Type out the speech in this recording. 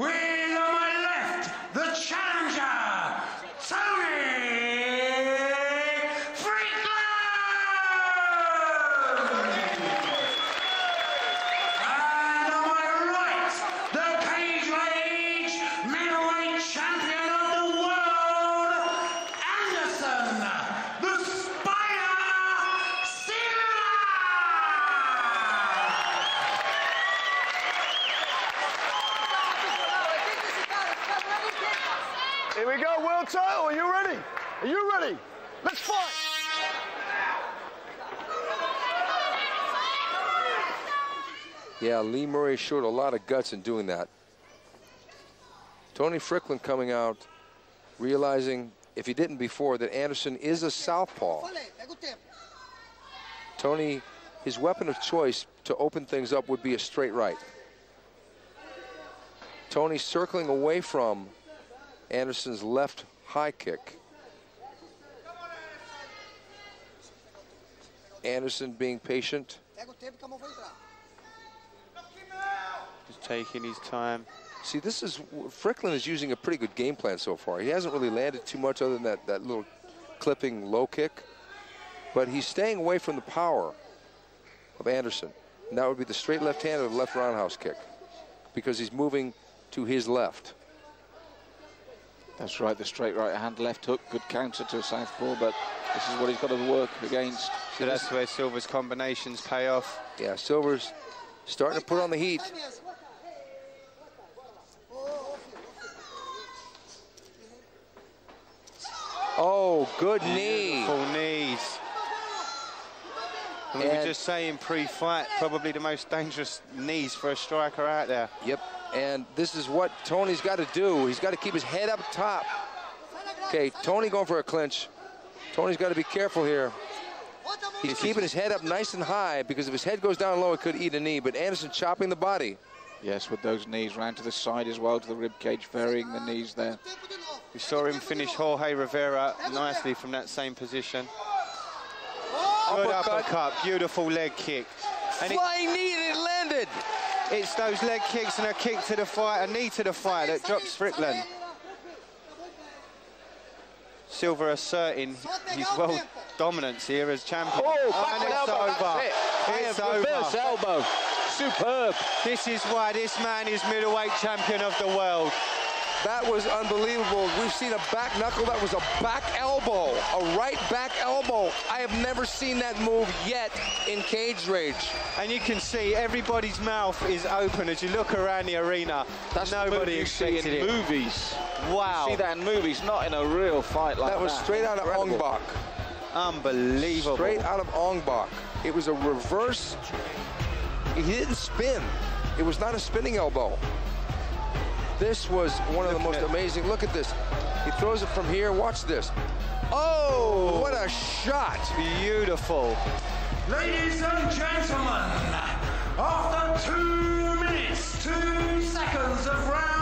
with Here we go, world title. Are you ready? Are you ready? Let's fight. Yeah, Lee Murray showed a lot of guts in doing that. Tony Fryklund coming out, realizing if he didn't before that Anderson is a southpaw. Tony, his weapon of choice to open things up would be a straight right. Tony circling away from Anderson's left high kick. Anderson being patient. Just taking his time. See, this is Fryklund is using a pretty good game plan so far. He hasn't really landed too much other than that, that little clipping low kick, but he's staying away from the power of Anderson. And that would be the straight left hand or the left roundhouse kick because he's moving to his left. That's right, the straight right hand left hook, good counter to a southpaw, but this is what he's got to work against. So that's where Silva's combinations pay off. Yeah, Silva's starting to put on the heat. Oh, good knee. Full knees. And we were just saying pre-fight, probably the most dangerous knees for a striker out there. Yep, and this is what Tony's got to do. He's got to keep his head up top. Okay, Tony going for a clinch. Tony's got to be careful here. He's keeping his head up nice and high because if his head goes down low, it could eat a knee. But Anderson chopping the body. Yes, with those knees round to the side as well, to the rib cage, varying the knees there. We saw him finish Jorge Rivera nicely from that same position. Good Uppercut. uppercut, beautiful leg kick. And it, Flying knee and it landed. it's those leg kicks and a kick to the fight, a knee to the fight that drops Fryklund. Silva asserting his world dominance here as champion. Oh, oh and backward it's elbow, over. that's it. It's High reverse elbow. Superb. This is why this man is middleweight champion of the world. That was unbelievable. We've seen a back knuckle. That was a back elbow, a right back elbow. I have never seen that move yet in Cage Rage. And you can see everybody's mouth is open as you look around the arena. That's Nobody you see expected in it. movies. Wow. See that in movies, not in a real fight like that. That was straight out of Incredible. Ong Bak. Unbelievable. Straight out of Ong Bak. It was a reverse. He didn't spin. It was not a spinning elbow. This was one of the most amazing. Look at this. He throws it from here. Watch this. Oh, what a shot. Beautiful. Ladies and gentlemen, after two minutes, two seconds of round